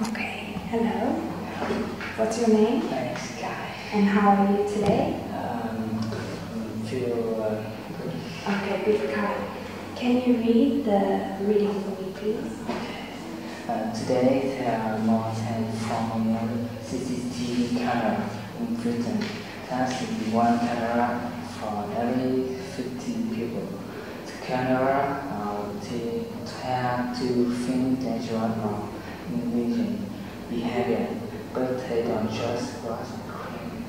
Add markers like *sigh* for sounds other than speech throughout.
Okay, hello. What's your name? Thanks, Kai. And how are you today? Um, feel uh, good. Okay, good, Kai. Can you read the reading for me, please? Uh, today there are more than 400 CCTV cameras in Britain. That's to be one camera for every 50 people. The camera uh, to, to have to film dangerous or invasion behavior, but they don't just crime.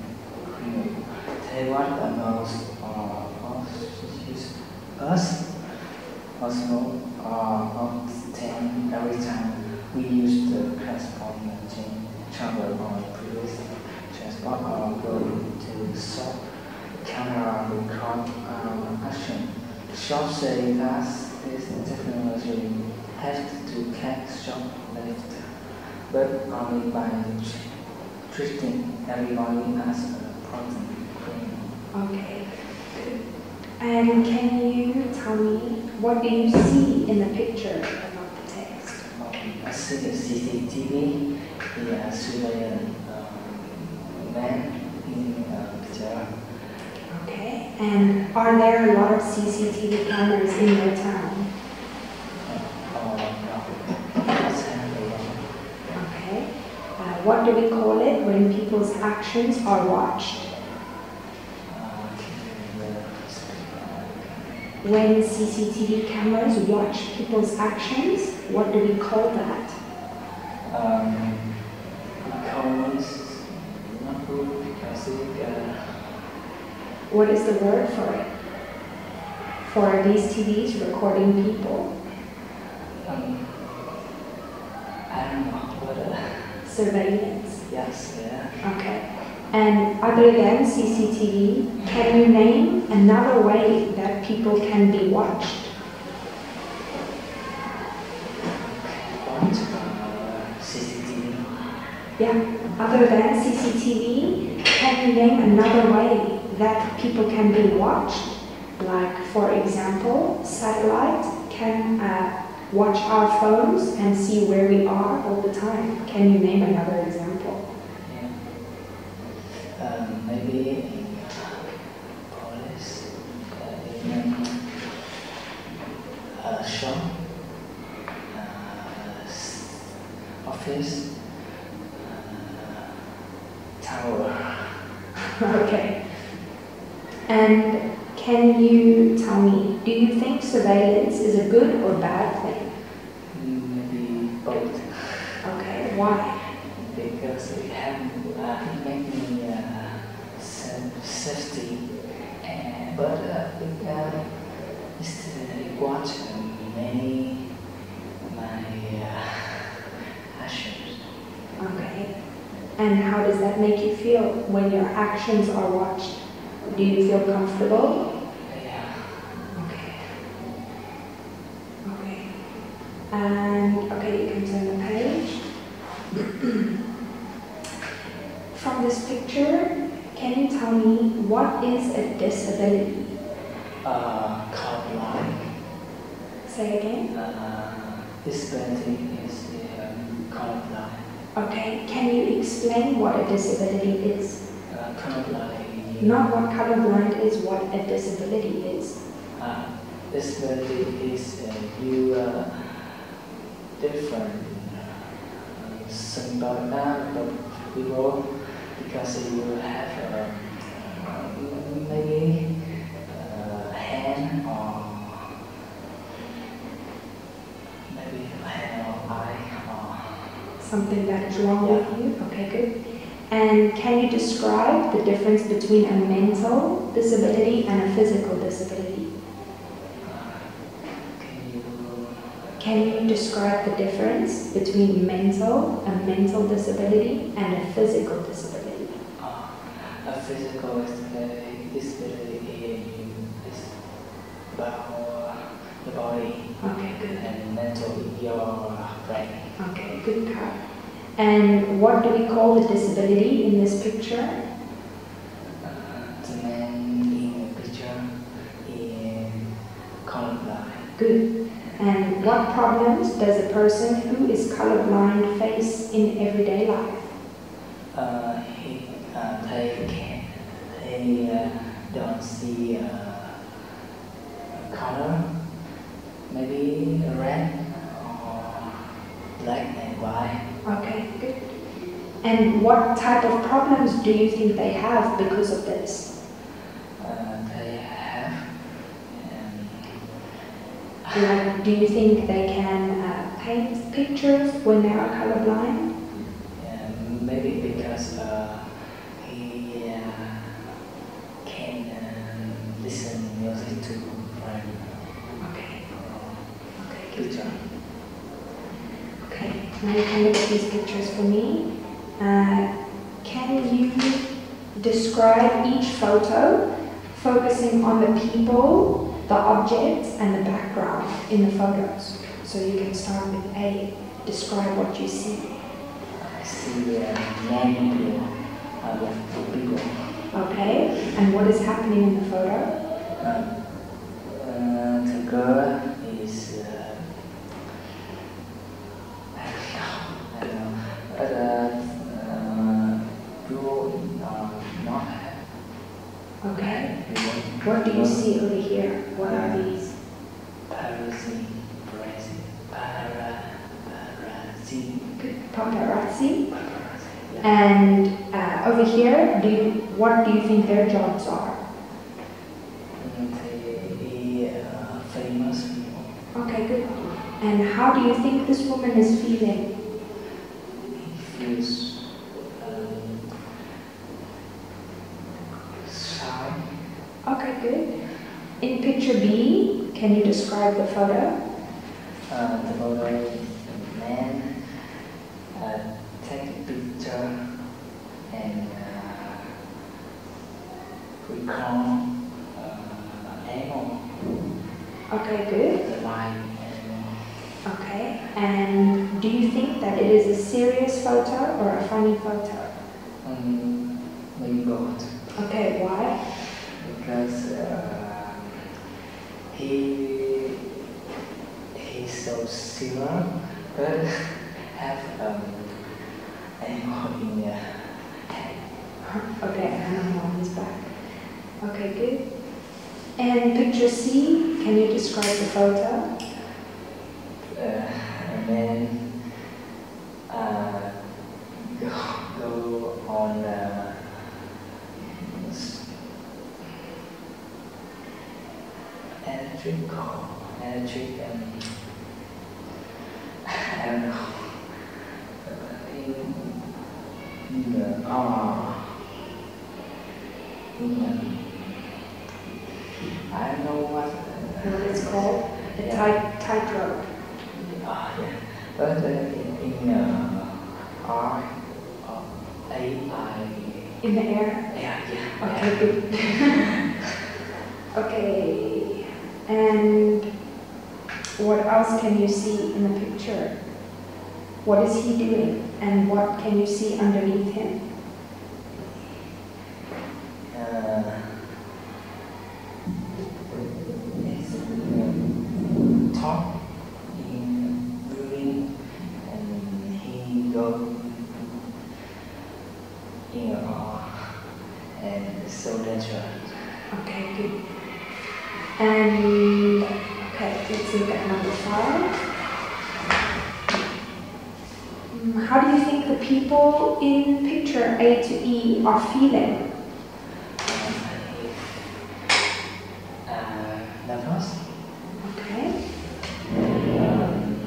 crime. They watch the most uh, us, us uh, often every time we use the transport chain travel on previous transport or go to shop camera record um, action. Shop say that this technology has to catch shop left, but only by tr- treating everybody as a problem. Okay, good. And can you tell me what do you see in the picture not the text? Um, I see the CCTV, the uh, surveillance man in uh, picture. Okay, and are there a lot of CCTV cameras in your town? Uh, uh, no, that's happening. Okay. Uh, what do we call it when people's actions are watched? Can you, speak, When CCTV cameras watch people's actions, what do we call that? Um, because not good because it, uh, What is the word for it? For these TVs recording people? um, I don't know what. *laughs* Surveillance. yes, yeah. Okay. And other than CCTV, can you name another way that people can be watched? What? Uh, CCTV. Yeah. Other than CCTV, can you name another way that people can be watched? Like, for example, satellite can uh, watch our phones and see where we are all the time. Can you name another example? Yeah. Um, maybe in uh, police, uh, in a shop, uh, office, uh, tower. *laughs* okay. And can you tell me, do you think surveillance is a good or bad thing? Mm, Maybe both, Okay, why? because it have uh, make me uh, sa- safety, and but uh, it, uh, it's uh, it watch many my uh, actions. Okay. And how does that make you feel when your actions are watched? Do you feel comfortable? Yeah. Okay. Okay. And okay, you can turn the page. From this picture, can you tell me what is a disability? Uh, colorblind. Say again. Uh, disability is um, colorblind. Okay, can you explain what a disability is? Uh, colorblind. Not what colorblind is, what a disability is. Uh, disability is uh, you uh, different uh, symbol uh, but people because you have uh, uh, maybe uh, hand or maybe hand or eye Something that is wrong with you? Okay, good. And can you describe the difference between a mental disability and a physical disability? can you describe the difference between mental, a mental disability, and a physical disability? uh, a physical disability, disability is about the body Okay, good. and mental your brain. Okay, good, Kai. And what do we call the disability in this picture? Uh, the man in the picture in colorblind. Good. And what problems does a person who is colorblind face in everyday life? Uh, he, uh, they can, they uh, don't see uh, color, maybe red or black and white. Okay, good. And what type of problems do you think they have because of this? Uh, they have, um, Like, do you think they can uh, paint pictures when they are colorblind? um, maybe because uh, he uh, can um, listen music to Okay, okay, good. picture. Okay, now you can look at these pictures for me. Uh, can you describe each photo, focusing on the people, the objects, and the background in the photos? So you can start with A. Describe what you see. I see many people, uh, like people. Okay, and what is happening in the photo? Uh, uh, the girl is uh, I don't know, I don't know, but uh, uh, you are not Okay, happy. what do you see over here? What are these? Paparazzi, Brazil, para, paparazzi. And uh, over here, do you, what do you think their jobs are? They famous people. Okay, good. And how do you think this woman is feeling? Feels shy. Okay, good. In picture B, can you describe the photo? Uh, the photo the man uh, take picture and uh, recall uh, animal, Okay, good. the animal. Okay. And do you think that it is a serious photo or a funny photo? Um, maybe both. Okay, why? because uh, he he's so serious, but *laughs* have um, in the. Okay, animal on his back. Okay, good. And picture C, can you describe the photo? Uh, and then uh, go, go on uh, s- electric electric um, I don't know uh, in, in the uh, I don't know what What it's called? A Yeah. tight tightrope. Ah, yeah. But uh, in, in uh, R, uh, A, I, In the air? yeah, yeah. Okay, good. *laughs* okay, and what else can you see in the picture? What is he doing and what can you see underneath him? At number five. Mm, How do you think the people in picture A to E are feeling? Uh, nervous. Okay, Um,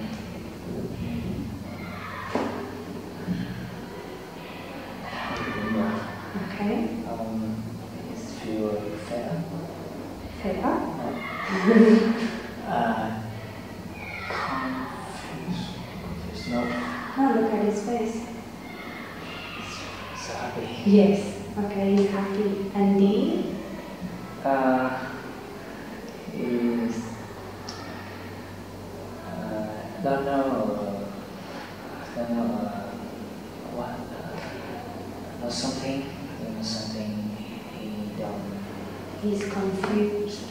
okay. um, feel fair. Fed *laughs* up? Uh, confused. Confused. No. Oh, look at his face. So happy. Yes. Okay, he's happy. And D? Uh, is uh, don't know. Don't know uh, what. Uh, know something. Know something. He don't He's confused.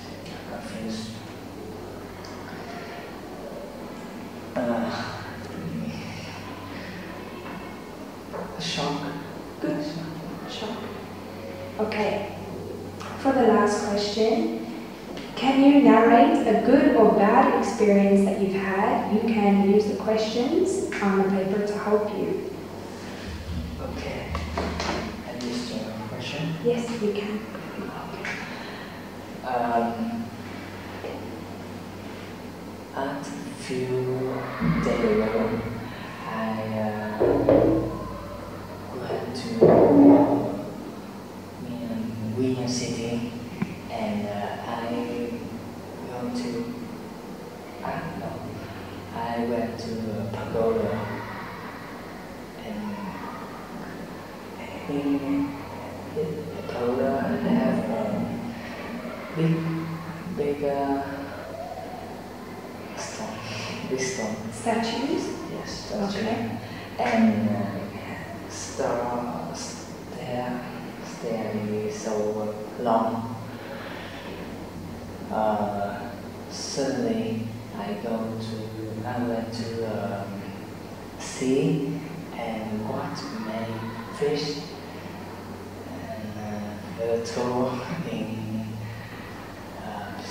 shock. Good. Shock. Okay. For the last question, can you narrate a good or bad experience that you've had? You can use the questions on the paper to help you. Okay. And this your question. Yes, you can. Um, a few days ago, I uh, went to uh, William City and uh, I go to I don't know. I went to Pagoda and in Pagoda have a big, big uh, stone, big stone. Statues? Yes. Okay. And uh, star stair, stair is so long. Uh, suddenly, I go to, I went to um, sea and watch many fish and uh, turtle in uh,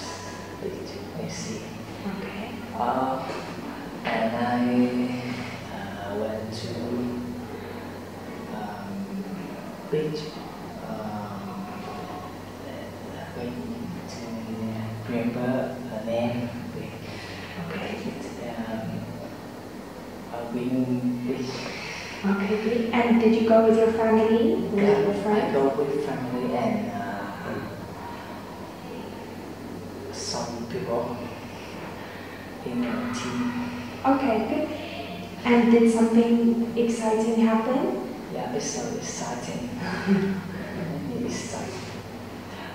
beach, I see. Okay. Uh, and I uh, went to um, beach. Um, and went to remember her name. Okay. Um, Green Beach. Okay. And did you go with your family? With your I go with family and uh, some people in a team. Okay, good. And did something exciting happen? Yeah, it's so exciting. *laughs* exciting.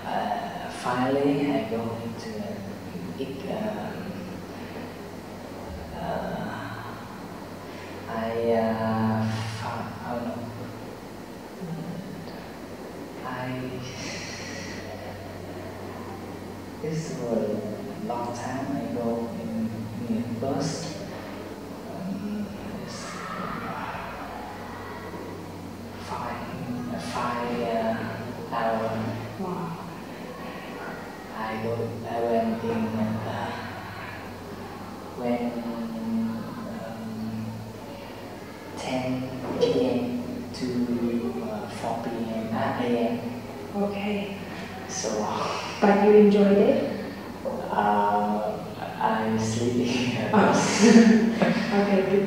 Uh, finally, I go into a big. Uh, I uh, found, I don't know. I. This was a long time ago in, in a bus. Um, it's, five, five uh, hour. Wow. I go, I went in uh, when um, 10 p.m. to uh, 4 p.m. Uh, a.m. Okay. So But you enjoyed it? uh, I sleeping. *laughs* Oh. okay, good. Okay, thank you